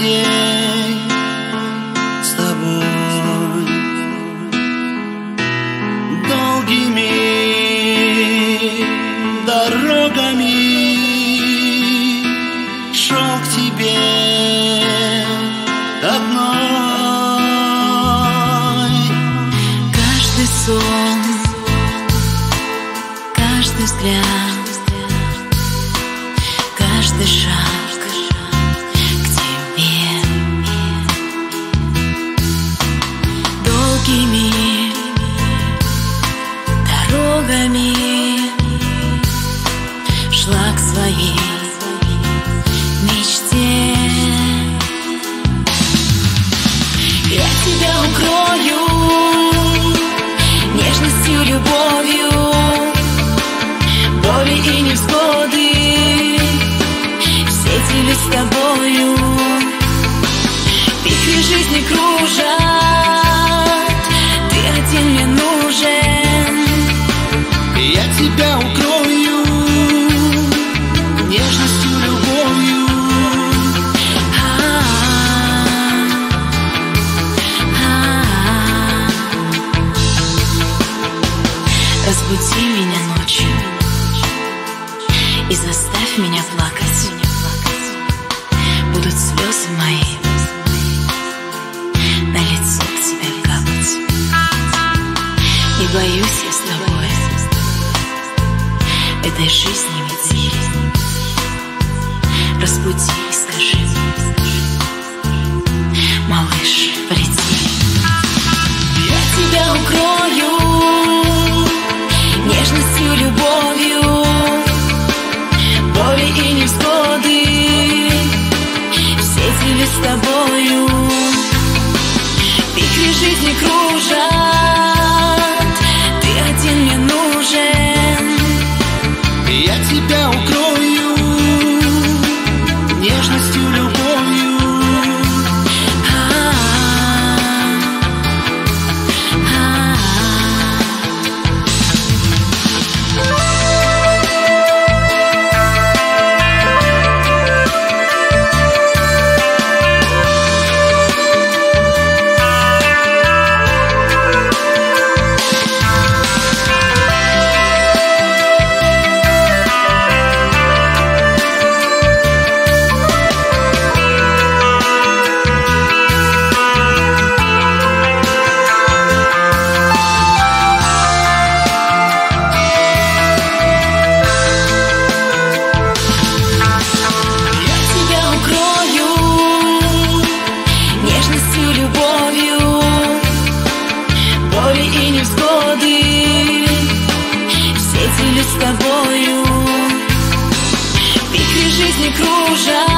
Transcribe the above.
день с тобой долгими дорогами шел к тебе одной. Каждый сон, каждый взгляд, каждый шаг Я укрою нежностью, любовью, боли и невзгоды встретились с тобою. Вихри жизни кружат, ты один мне нужен. Разбуди меня ночью. И заставь меня плакать. Будут слезы мои На лицо к тебе капать. Не боюсь я с тобой. Этой жизни метели Разбуди с тобою. Вихри жизни кружат, с тобою. Пикли жизни кружат.